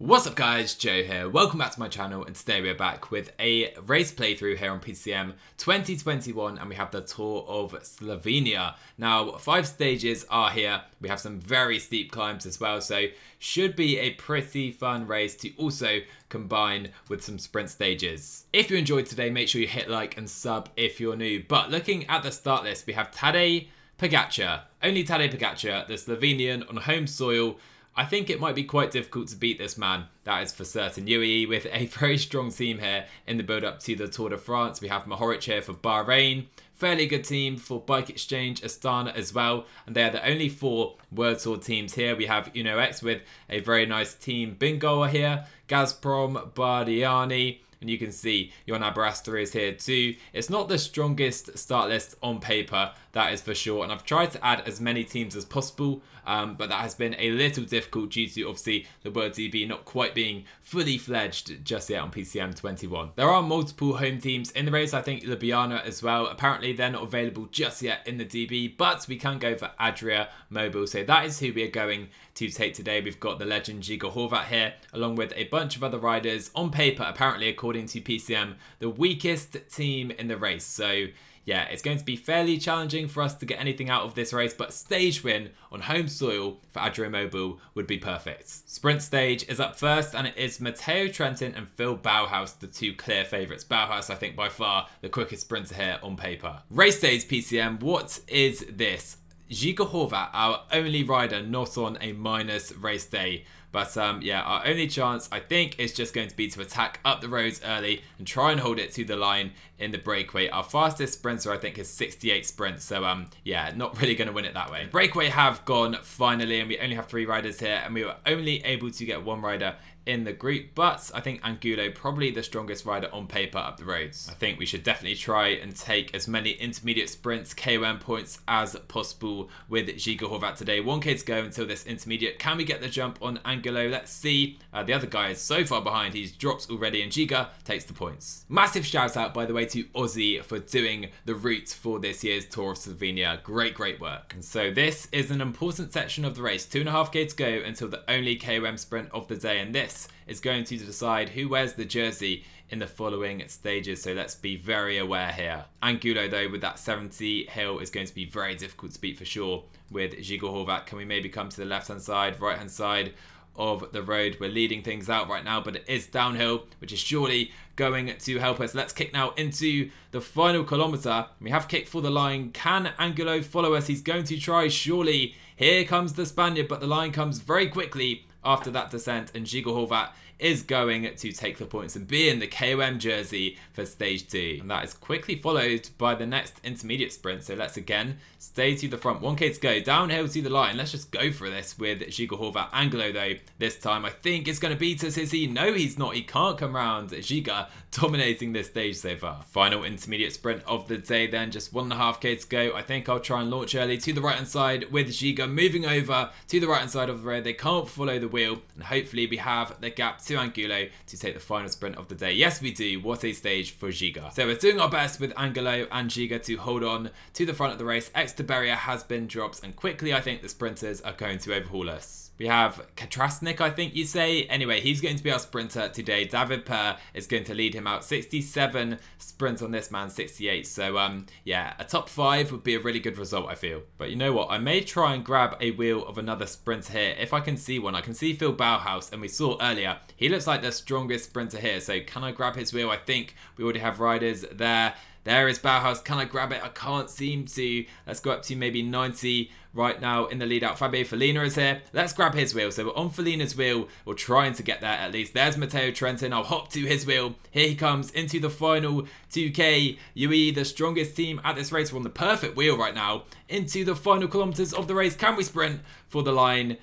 What's up guys, Joe here, welcome back to my channel and today we're back with a race playthrough here on PCM 2021 and we have the Tour of Slovenia. Now five stages are here, we have some very steep climbs as well so should be a pretty fun race to also combine with some sprint stages. If you enjoyed today make sure you hit like and sub if you're new. But looking at the start list we have Tadej Pogacar, only Tadej Pogacar, the Slovenian on home soil I think it might be quite difficult to beat this man, that is for certain. UAE with a very strong team here in the build up to the Tour de France. We have Mohoric here for Bahrain. Fairly good team for Bike Exchange, Astana as well. And they are the only four World Tour teams here. We have Uno X with a very nice team. Bingoal here, Gazprom, Bardiani, and you can see Jon Aberasturi is here too. It's not the strongest start list on paper, that is for sure. And I've tried to add as many teams as possible, um, but that has been a little difficult due to obviously the World DB not quite being fully fledged just yet on PCM 21. There are multiple home teams in the race. I think Ljubljana as well. Apparently they're not available just yet in the DB, but we can go for Adria Mobil. So that is who we are going to take today. We've got the legend Žiga Horvat here, along with a bunch of other riders on paper, apparently according to PCM, the weakest team in the race. So yeah, it's going to be fairly challenging for us to get anything out of this race, but stage win on home soil for Adria Mobil would be perfect. Sprint stage is up first, and it is Matteo Trentin and Phil Bauhaus, the two clear favourites. Bauhaus, I think, by far the quickest sprinter here on paper. Race days PCM, what is this? Žiga Horvat, our only rider not on a minus race day. But um, yeah, our only chance, I think, is just going to be to attack up the roads early and try and hold it to the line in the breakaway. Our fastest sprinter, I think, is 68 sprints. So um, yeah, not really going to win it that way. breakaway have gone finally, and we only have three riders here, and we were only able to get one rider in the group, but I think Angulo probably the strongest rider on paper up the roads. I think we should definitely try and take as many intermediate sprints, KOM points as possible with Žiga Horvat today. 1k to go until this intermediate. Can we get the jump on Angulo? Let's see. Uh, the other guy is so far behind, he's dropped already, and Žiga takes the points. Massive shout out, by the way, to Aussie for doing the route for this year's Tour of Slovenia. Great, great work. And so this is an important section of the race. Two and a half k to go until the only KOM sprint of the day, and this is going to decide who wears the jersey in the following stages, so let's be very aware here. Angulo, though, with that 70 hill is going to be very difficult to beat for sure with Žiga Horvat. Can we maybe come to the left-hand side, right-hand side of the road? We're leading things out right now, but it is downhill, which is surely going to help us. Let's kick now into the final kilometre. We have kicked for the line. Can Angulo follow us? He's going to try, surely. Here comes the Spaniard, but the line comes very quickly after that descent, and Žiga Horvat is going to take the points and be in the KOM jersey for stage two. And that is quickly followed by the next intermediate sprint. So let's again stay to the front. 1k to go, downhill to the line. Let's just go for this with Žiga Horvat. Angulo though, this time I think it's going to us. Is he? No, he's not. He can't come round. Žiga dominating this stage so far. Final intermediate sprint of the day then, just 1.5k to go. I think I'll try and launch early to the right hand side with Žiga moving over to the right hand side of the road. They can't follow the wheel and hopefully we have the gap to Angulo to take the final sprint of the day. Yes, we do. What a stage for Žiga. So we're doing our best with Angulo and Žiga to hold on to the front of the race. Extra barrier has been dropped and quickly I think the sprinters are going to overhaul us. We have Katrasnik, I think you say. Anyway, he's going to be our sprinter today. David Per is going to lead him out. 67 sprints on this man, 68. So, um, yeah, a top five would be a really good result, I feel. But you know what? I may try and grab a wheel of another sprinter here. If I can see one, I can see Phil Bauhaus, and we saw earlier, he looks like the strongest sprinter here. So can I grab his wheel? I think we already have riders there. There is Bauhaus. Can I grab it? I can't seem to. Let's go up to maybe 90 right now in the lead out. Fabio Foglina is here. Let's grab his wheel. So we're on Foglina's wheel. We're trying to get there at least. There's Matteo Trentin. I'll hop to his wheel. Here he comes into the final 2K. UE, the strongest team at this race. We're on the perfect wheel right now. Into the final kilometers of the race. Can we sprint for the line?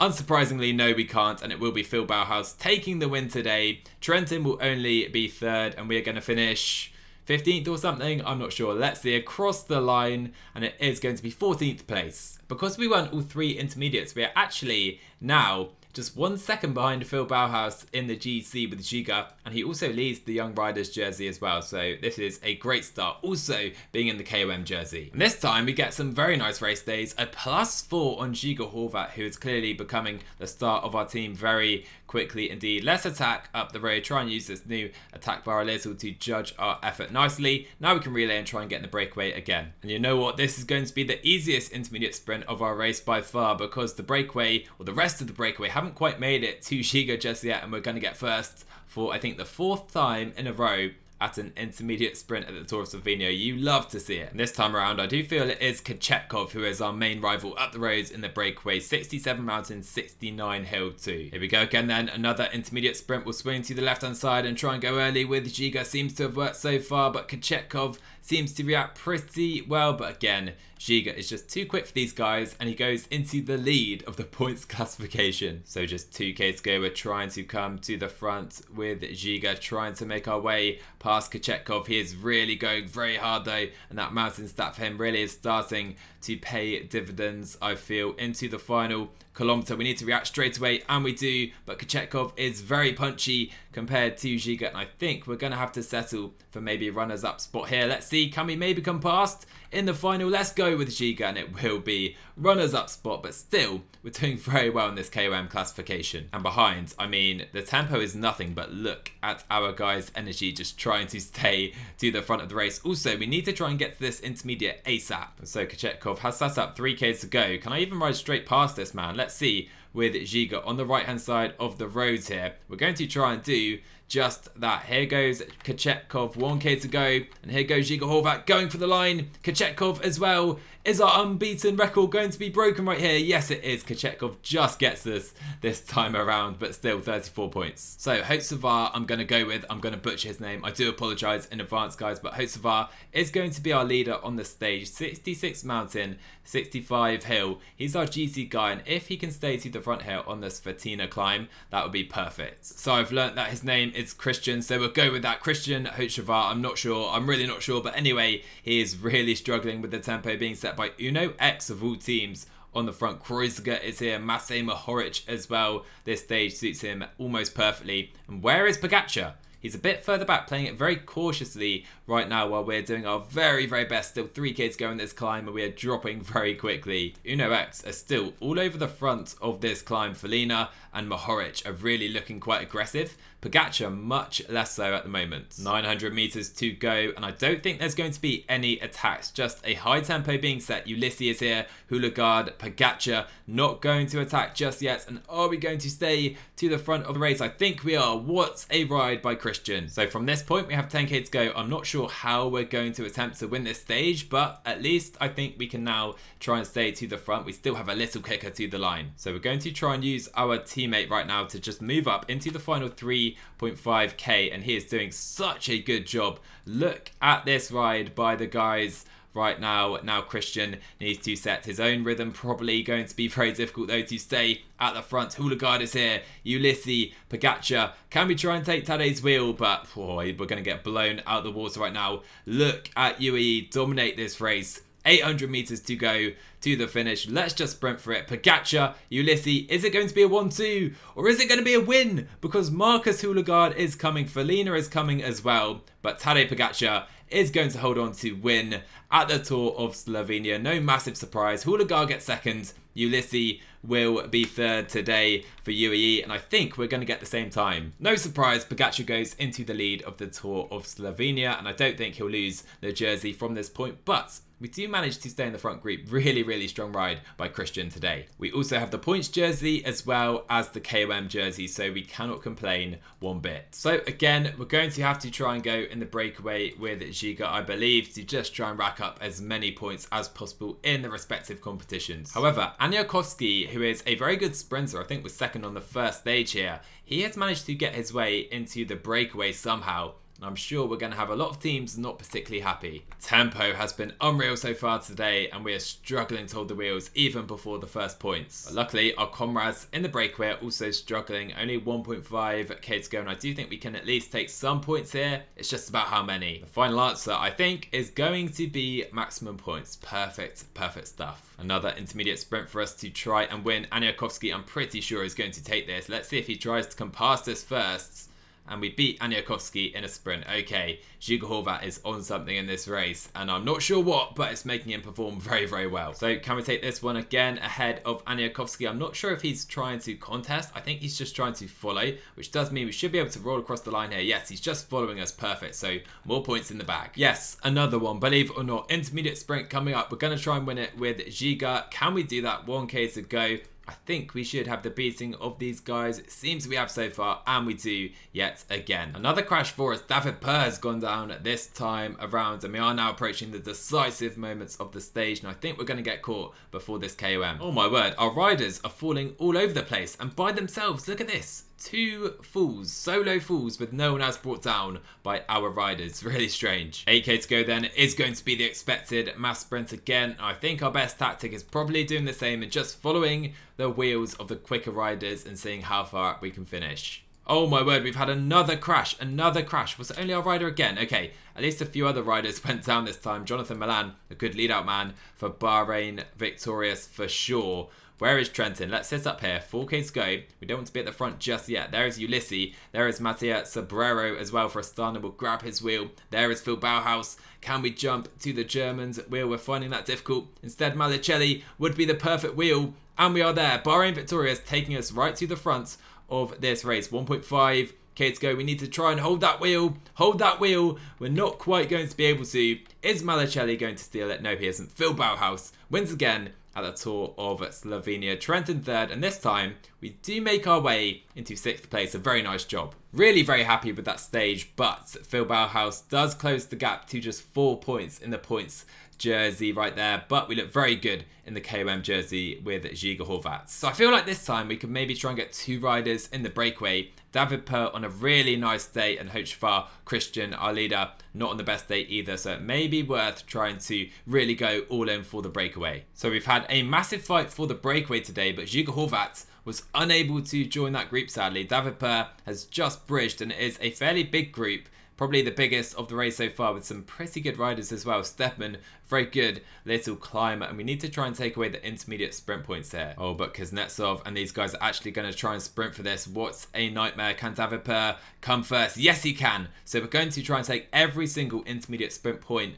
Unsurprisingly, no, we can't, and it will be Phil Bauhaus taking the win today. Trentin will only be third, and we are going to finish 15th or something, I'm not sure. Let's see, across the line, and it is going to be 14th place. Because we won all three intermediates, we are actually now just one second behind Phil Bauhaus in the GC with Žiga, and he also leads the Young Riders jersey as well, so this is a great start, also being in the KOM jersey. And this time we get some very nice race days, a plus four on Žiga Horvat, who is clearly becoming the start of our team very quickly indeed. Let's attack up the road, try and use this new attack bar a little to judge our effort nicely. Now we can relay and try and get in the breakaway again. And you know what? This is going to be the easiest intermediate sprint of our race by far because the breakaway, or the rest of the breakaway, haven't quite made it to Žiga just yet and we're going to get first for I think the fourth time in a row at an intermediate sprint at the Tour of Slovenia. You love to see it. And this time around, I do feel it is Kochetkov who is our main rival up the roads in the breakaway. 67 mountain, 69 hill too. Here we go again then. Another intermediate sprint will swing to the left-hand side and try and go early with Žiga. Seems to have worked so far, but Kochetkov seems to react pretty well, but again, Žiga is just too quick for these guys and he goes into the lead of the points classification. So just 2k to go, we're trying to come to the front with Žiga, trying to make our way past Kochetkov. He is really going very hard though, and that mountain stat for him really is starting to pay dividends, I feel, into the final kilometer. We need to react straight away, and we do, but Kochetkov is very punchy compared to Žiga, and I think we're going to have to settle for maybe runners-up spot here. Let's see, can we maybe come past in the final? Let's go with Žiga, and it will be runners-up spot, but still, we're doing very well in this KOM classification. And behind, I mean, the tempo is nothing, but look at our guys' energy just trying to stay to the front of the race. Also, we need to try and get to this intermediate ASAP. So Kochetkov has set up 3Ks to go. Can I even ride straight past this man? Let's see with Žiga on the right hand side of the roads here. We're going to try and do just that. Here goes Kochetkov, 1k to go. And here goes Žiga Horvat going for the line. Kochetkov as well. Is our unbeaten record going to be broken right here? Yes, it is. Kochetkov just gets this this time around, but still 34 points. So, Hotsavar, I'm going to go with. I'm going to butcher his name. I do apologise in advance, guys, but Hotsavar is going to be our leader on the stage. 66 mountain, 65 hill. He's our GC guy, and if he can stay to the front here on this Fatina climb, that would be perfect. So, I've learnt that his name is Christian, so we'll go with that. Christian Hotsavar, I'm not sure. I'm really not sure, but anyway, he is really struggling with the tempo being set by Uno X of all teams on the front. Kreuziger is here, Matej Mohoric as well. This stage suits him almost perfectly. And where is Pogacar? He's a bit further back, playing it very cautiously right now while we're doing our very, very best. Still 3k to go in this climb and we are dropping very quickly. Uno X are still all over the front of this climb. Felline and Mohoric are really looking quite aggressive. Pogacar much less so at the moment. 900 meters to go, and I don't think there's going to be any attacks. Just a high tempo being set. Ulissi here, Hoelgaard, Pogacar not going to attack just yet. And are we going to stay to the front of the race? I think we are. What a ride by Christian. So from this point, we have 10k to go. I'm not sure how we're going to attempt to win this stage, but at least I think we can now try and stay to the front. We still have a little kicker to the line. So we're going to try and use our teammate right now to just move up into the final three 3.5k and he is doing such a good job. Look at this ride by the guys right now. Now Christian needs to set his own rhythm. Probably going to be very difficult though to stay at the front. Hoelgaard is here. Ulissi, Pogacar. Can we try and take Tadej's wheel? But boy, we're going to get blown out of the water right now. Look at UAE dominate this race. 800 meters to go to the finish. Let's just sprint for it. Pogacar, Ulissi, is it going to be a 1-2 or is it going to be a win? Because Marcus Hoelgaard is coming, Felline is coming as well, but Tadej Pogacar is going to hold on to win at the Tour of Slovenia. No massive surprise. Hoelgaard gets second. Ulissi will be third today for UAE, and I think we're going to get the same time. No surprise, Pogacar goes into the lead of the Tour of Slovenia, and I don't think he'll lose the jersey from this point, but we do manage to stay in the front group. Really, really strong ride by Christian today. We also have the points jersey as well as the KOM jersey, so we cannot complain one bit. So again, we're going to have to try and go in the breakaway with Žiga, I believe, to just try and rack up as many points as possible in the respective competitions. However, Aniołkowski, who is a very good sprinter, I think was second on the first stage here, he has managed to get his way into the breakaway somehow I'm sure we're going to have a lot of teams not particularly happy. Tempo has been unreal so far today and we are struggling to hold the wheels even before the first points. But luckily our comrades in the breakaway are also struggling, only 1.5k to go and I do think we can at least take some points here. It's just about how many. The final answer I think is going to be maximum points. Perfect, perfect stuff. Another intermediate sprint for us to try and win. Aniołkowski I'm pretty sure is going to take this. Let's see if he tries to come past us first and we beat Aniołkowski in a sprint. Okay, Žiga Horvat is on something in this race, and I'm not sure what, but it's making him perform very, very well. So can we take this one again ahead of Aniołkowski? I'm not sure if he's trying to contest. I think he's just trying to follow, which does mean we should be able to roll across the line here. Yes, he's just following us perfect, so more points in the bag. Yes, another one, believe it or not, intermediate sprint coming up. We're going to try and win it with Žiga. Can we do that? 1k to go. I think we should have the beating of these guys. It seems we have so far, and we do yet again. Another crash for us. David Per has gone down this time around, and we are now approaching the decisive moments of the stage, and I think we're going to get caught before this KOM. Oh my word, our riders are falling all over the place, and by themselves, look at this two fools, solo fools with no one else brought down by our riders. Really strange. 8k to go then is going to be the expected mass sprint again. I think our best tactic is probably doing the same and just following the wheels of the quicker riders and seeing how far we can finish. Oh my word, we've had another crash, another crash. Was it only our rider again? Okay, at least a few other riders went down this time. Jonathan Milan, a good lead out man for Bahrain, victorious for sure. Where is Trentin? Let's sit up here. 4k to go. We don't want to be at the front just yet. There is Ulissi. There is Mattia Sobrero as well for Astana. We'll grab his wheel. There is Phil Bauhaus. Can we jump to the Germans' wheel? We're finding that difficult. Instead, Malucelli would be the perfect wheel. And we are there. Bahrain Victorious taking us right to the front of this race. 1.5 k to go. We need to try and hold that wheel. Hold that wheel. We're not quite going to be able to. Is Malucelli going to steal it? No, he isn't. Phil Bauhaus wins again at the Tour of Slovenia. Trentin third, and this time we do make our way into sixth place. A very nice job. Really very happy with that stage, but Phil Bauhaus does close the gap to just four points in the points jersey right there, but we look very good in the KOM jersey with Žiga Horvat. So I feel like this time we could maybe try and get two riders in the breakaway. David Per on a really nice day and Hochfar Christian, our leader, not on the best day either. So it may be worth trying to really go all in for the breakaway. So we've had a massive fight for the breakaway today, but Žiga Horvat was unable to join that group sadly. David Per has just bridged and it is a fairly big group Probably the biggest of the race so far with some pretty good riders as well. Stedman, very good little climber. And we need to try and take away the intermediate sprint points here. Oh, but Kuznetsov and these guys are actually going to try and sprint for this. What's a nightmare. Can David Per come first? Yes, he can. So we're going to try and take every single intermediate sprint point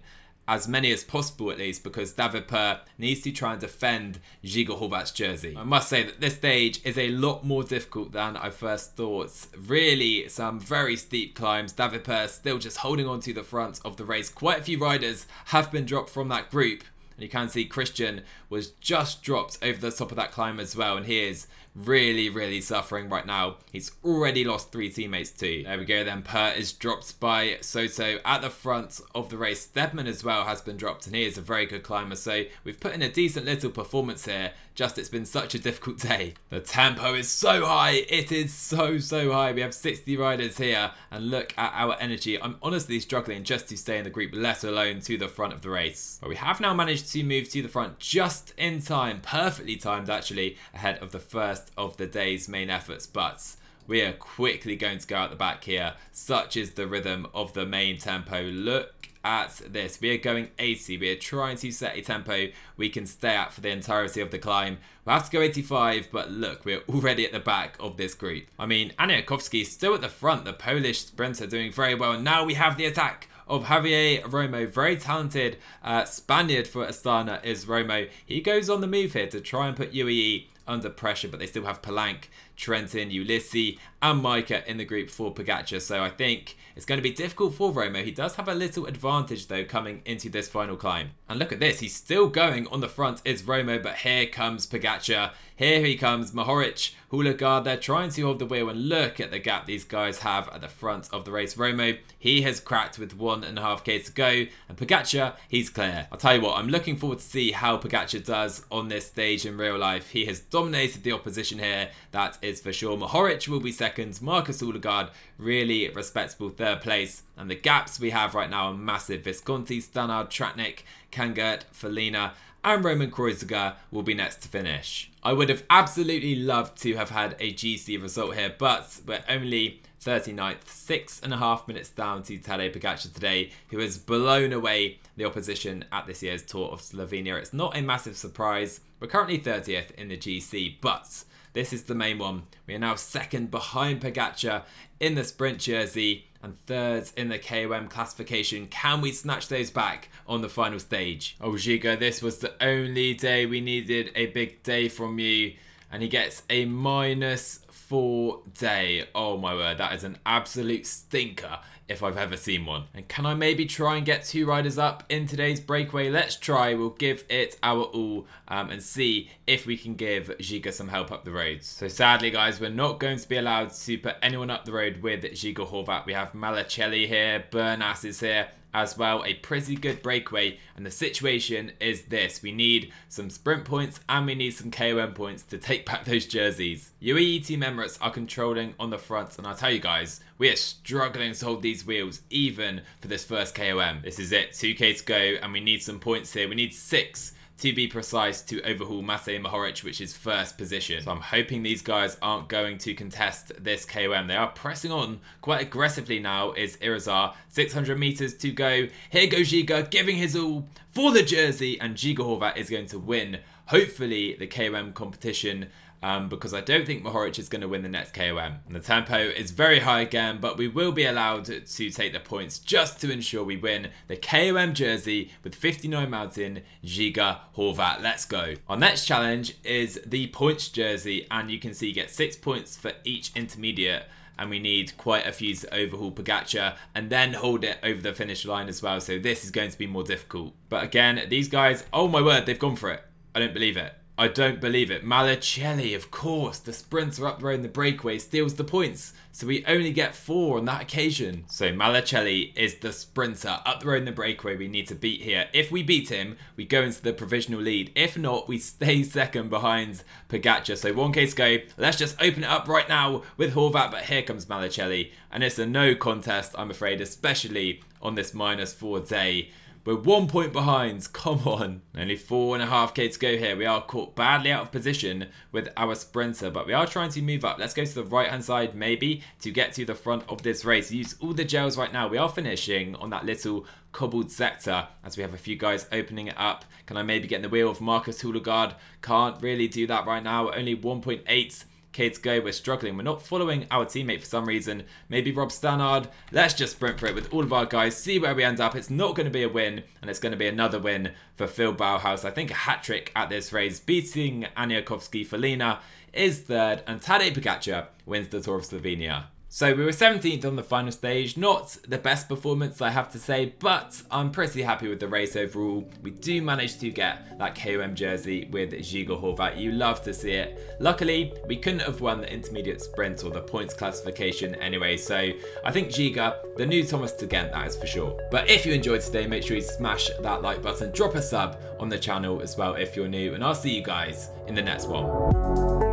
as many as possible at least because David Per needs to try and defend Žiga Horvat's jersey. I must say that this stage is a lot more difficult than I first thought. Really some very steep climbs. David Per still just holding on to the front of the race. Quite a few riders have been dropped from that group and you can see Christian was just dropped over the top of that climb as well. And he is really, really suffering right now. He's already lost three teammates too. There we go then. Per is dropped by Soto at the front of the race. Stedman as well has been dropped and he is a very good climber. So we've put in a decent little performance here. Just it's been such a difficult day. The tempo is so high. It is so, so high. We have 60 riders here and look at our energy. I'm honestly struggling just to stay in the group, let alone to the front of the race. But we have now managed to move to the front just in time, perfectly timed actually, ahead of the first of the day's main efforts, but we are quickly going to go out the back here. Such is the rhythm of the main tempo. Look at this. We are going 80. We are trying to set a tempo we can stay at for the entirety of the climb. We'll have to go 85, but look, we're already at the back of this group. I mean, Aniołkowski still at the front. The Polish sprinter doing very well. Now we have the attack of Javier Romo. Very talented uh, Spaniard for Astana is Romo. He goes on the move here to try and put UAE under pressure, but they still have Polanc, Trentin, Ulissi, and Majka in the group for Pogacar. So I think it's going to be difficult for Romo. He does have a little advantage though coming into this final climb. And look at this, he's still going on the front is Romo, but here comes Pogacar. Here he comes, Mohoric, Hoelgaard. They're trying to hold the wheel and look at the gap these guys have at the front of the race. Romo, he has cracked with one and a half K to go. And Pogacar, he's clear. I'll tell you what, I'm looking forward to see how Pogacar does on this stage in real life. He has dominated the opposition here, that is for sure. Mohoric will be second. Marcus Hoelgaard, really respectable third place. And the gaps we have right now are massive. Visconti, Stannard, Tratnik, Kangert, Felline, and Roman Kreuziger will be next to finish. I would have absolutely loved to have had a GC result here, but we're only 39th, six and a half minutes down to Tadej Pogacar today, who has blown away the opposition at this year's Tour of Slovenia. It's not a massive surprise. We're currently 30th in the GC, but This is the main one. We are now second behind Pogacar in the sprint jersey and thirds in the KOM classification. Can we snatch those back on the final stage? Oh, this was the only day we needed a big day from you. And he gets a minus four day. Oh my word, that is an absolute stinker if I've ever seen one. And can I maybe try and get two riders up in today's breakaway? Let's try. We'll give it our all um, and see if we can give Žiga some help up the roads. So sadly, guys, we're not going to be allowed to put anyone up the road with Žiga Horvat. We have Malucelli here, Bernas is here, as well. A pretty good breakaway. And the situation is this. We need some sprint points and we need some KOM points to take back those jerseys. UAE Team Emirates are controlling on the front. And I'll tell you guys, we are struggling to hold these wheels even for this first KOM. This is it. 2k to go and we need some points here. We need six to be precise, to overhaul Matej Mohoric, which is first position. So I'm hoping these guys aren't going to contest this KOM. They are pressing on quite aggressively now, is Irizar. 600 meters to go. Here goes Žiga, giving his all for the jersey, and Žiga Horvat is going to win, hopefully, the KOM competition um, because I don't think Mohoric is going to win the next KOM. And the tempo is very high again, but we will be allowed to take the points just to ensure we win the KOM jersey with 59 Mountain Žiga Horvat. Let's go. Our next challenge is the points jersey, and you can see you get six points for each intermediate and we need quite a few to overhaul Pogacar and then hold it over the finish line as well. So this is going to be more difficult. But again, these guys, oh my word, they've gone for it. I don't believe it. I don't believe it. Malucelli, of course, the sprinter up the in the breakaway, steals the points. So we only get four on that occasion. So Malucelli is the sprinter up the in the breakaway we need to beat here. If we beat him, we go into the provisional lead. If not, we stay second behind Pogacar. So 1k to go. Let's just open it up right now with Horvat. But here comes Malucelli. And it's a no contest, I'm afraid, especially on this minus four day. We're one point behind. Come on. Only four and a half K to go here. We are caught badly out of position with our sprinter, but we are trying to move up. Let's go to the right-hand side, maybe, to get to the front of this race. Use all the gels right now. We are finishing on that little cobbled sector as we have a few guys opening it up. Can I maybe get in the wheel of Marcus Hoelgaard? Can't really do that right now. Only 1.8 to go. We're struggling. We're not following our teammate for some reason. Maybe Rob Stannard. Let's just sprint for it with all of our guys. See where we end up. It's not going to be a win. And it's going to be another win for Phil Bauhaus. I think a hat-trick at this race. Beating Aniołkowski Felline is third. And Tadej Pogacar wins the Tour of Slovenia. So we were 17th on the final stage, not the best performance I have to say, but I'm pretty happy with the race overall. We do manage to get that KOM jersey with Žiga Horvat, you love to see it. Luckily, we couldn't have won the intermediate sprint or the points classification anyway, so I think Žiga, the new Thomas de Gendt, that is for sure. But if you enjoyed today, make sure you smash that like button, drop a sub on the channel as well if you're new, and I'll see you guys in the next one.